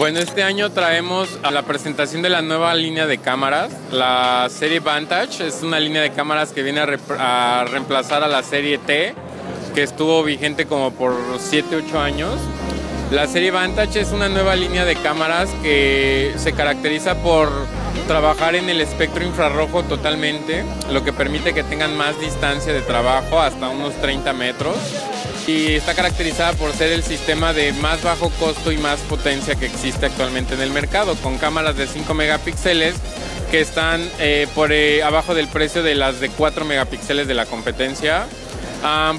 Bueno, este año traemos a la presentación de la nueva línea de cámaras, la serie Vantage. Es una línea de cámaras que viene a, reemplazar a la serie T, que estuvo vigente como por 7, 8 años. La serie Vantage es una nueva línea de cámaras que se caracteriza por trabajar en el espectro infrarrojo totalmente, lo que permite que tengan más distancia de trabajo, hasta unos 30 metros y está caracterizada por ser el sistema de más bajo costo y más potencia que existe actualmente en el mercado, con cámaras de 5 megapíxeles que están eh, por eh, abajo del precio de las de 4 megapíxeles de la competencia.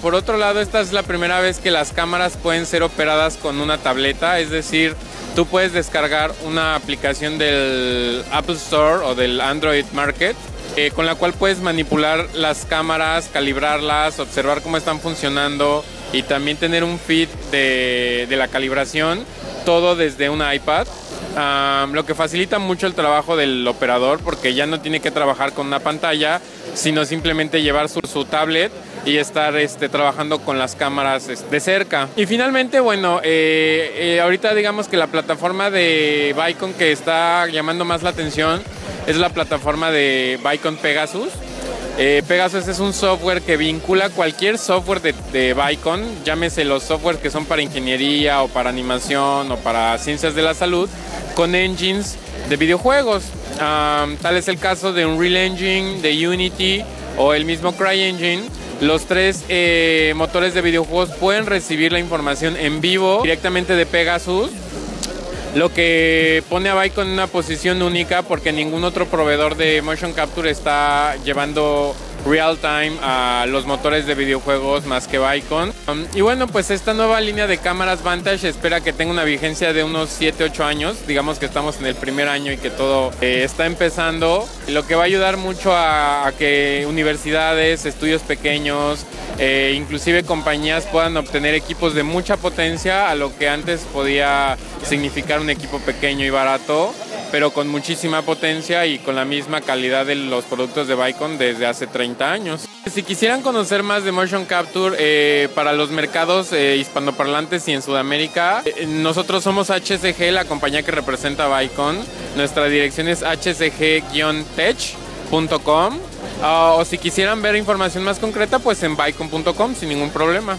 por otro lado, esta es la primera vez que las cámaras pueden ser operadas con una tableta, es decir, tú puedes descargar una aplicación del Apple Store o del Android Market eh, con la cual puedes manipular las cámaras, calibrarlas, observar cómo están funcionando y también tener un feed de, la calibración, todo desde un iPad. lo que facilita mucho el trabajo del operador porque ya no tiene que trabajar con una pantalla, sino simplemente llevar su, tablet y estar este, trabajando con las cámaras de cerca. Y finalmente, bueno, eh, eh, ahorita digamos que la plataforma de Vicon que está llamando más la atención es la plataforma de Vicon Pegasus. Eh, Pegasus es un software que vincula cualquier software de, de Vicon, llámese los softwares que son para ingeniería o para animación o para ciencias de la salud, con engines de videojuegos. tal es el caso de Unreal Engine, de Unity o el mismo CryEngine. Los tres eh, motores de videojuegos pueden recibir la información en vivo directamente de Pegasus lo que pone a Vicon en una posición única porque ningún otro proveedor de motion capture está llevando real time a los motores de videojuegos más que Vicon. Um, y bueno, pues esta nueva línea de cámaras Vantage espera que tenga una vigencia de unos 7-8 años. Digamos que estamos en el primer año y que todo eh, está empezando. Lo que va a ayudar mucho a que universidades, estudios pequeños, eh, inclusive compañías puedan obtener equipos de mucha potencia a lo que antes podía significar un equipo pequeño y barato, pero con muchísima potencia y con la misma calidad de los productos de Vicon desde hace 30 años. Si quisieran conocer más de Motion Capture eh, para los mercados eh, hispanoparlantes y en Sudamérica, nosotros somos HCG, la compañía que representa a Vicon. Nuestra dirección es hcg-tech.com. Ah, o si quisieran ver información más concreta, pues en bicon.com sin ningún problema.